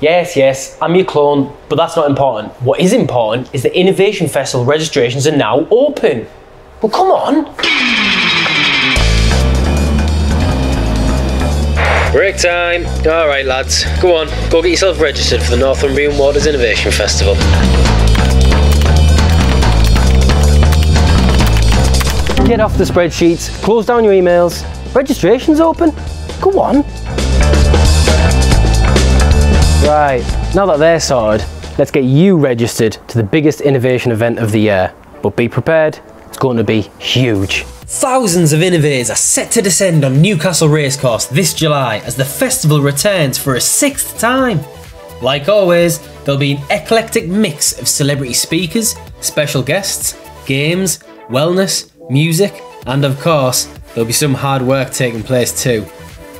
Yes, yes, I'm your clone, but that's not important. What is important is the Innovation Festival registrations are now open. Well, come on. Break time. All right, lads. Go on, go get yourself registered for the Northumbrian Waters Innovation Festival. Get off the spreadsheets, close down your emails. Registration's open. Go on. Right, now that they're sorted, let's get you registered to the biggest innovation event of the year. But be prepared, it's going to be huge. Thousands of innovators are set to descend on Newcastle Racecourse this July as the festival returns for a sixth time. Like always, there'll be an eclectic mix of celebrity speakers, special guests, games, wellness, music, and of course, there'll be some hard work taking place too.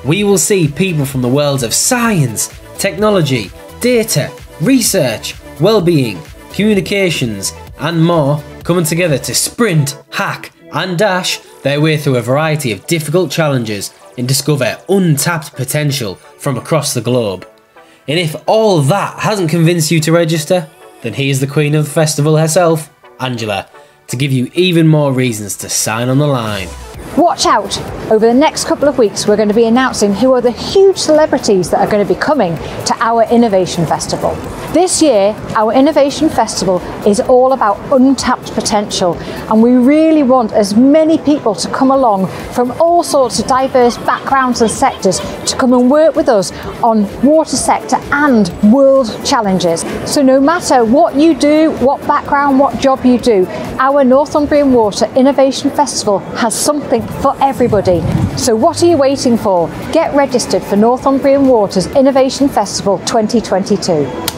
We will see people from the worlds of science, technology, data, research, well-being, communications, and more coming together to sprint, hack, and dash their way through a variety of difficult challenges and discover untapped potential from across the globe. And if all that hasn't convinced you to register, then here's the queen of the festival herself, Angela, to give you even more reasons to sign on the line. Watch out! Over the next couple of weeks, we're going to be announcing who are the huge celebrities that are going to be coming to our Innovation Festival. This year, our Innovation Festival is all about untapped potential, and we really want as many people to come along from all sorts of diverse backgrounds and sectors to come and work with us on water sector and world challenges. So, no matter what you do, what background, what job you do, our Northumbrian Water Innovation Festival has something for everybody. So what are you waiting for? Get registered for Northumbrian Waters Innovation Festival 2022.